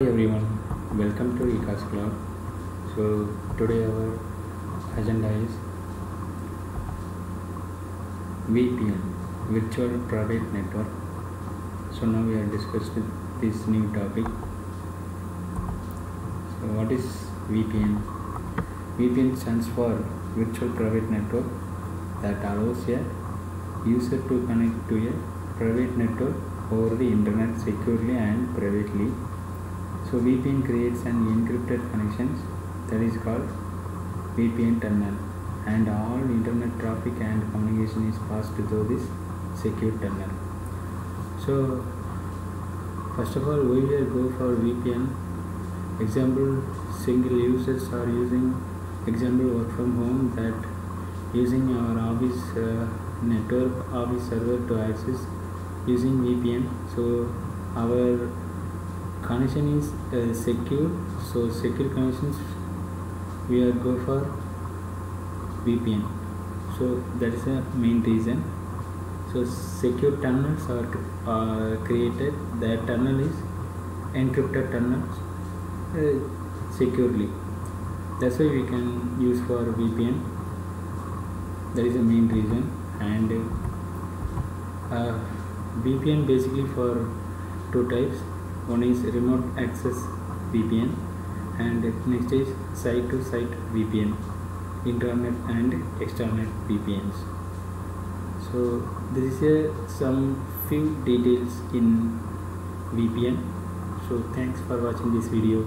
Hey everyone, welcome to ECAS Club. So today our agenda is VPN, Virtual Private Network. So now we are discussing this new topic. So what is VPN? VPN stands for Virtual Private Network that allows a user to connect to a private network over the internet securely and privately so VPN creates an encrypted connections that is called VPN tunnel and all internet traffic and communication is passed through this secure tunnel. So first of all we will go for VPN. Example single users are using example work from home that using our office uh, network office server to access using VPN. So our connection is uh, secure. So secure connections we are go for VPN so that is the main reason. So secure tunnels are uh, created. That tunnel is encrypted tunnels uh, securely. That's why we can use for VPN that is the main reason. And uh, VPN basically for two types one is remote access VPN and next is site to site VPN internet and external VPNs so this is a, some few details in VPN so thanks for watching this video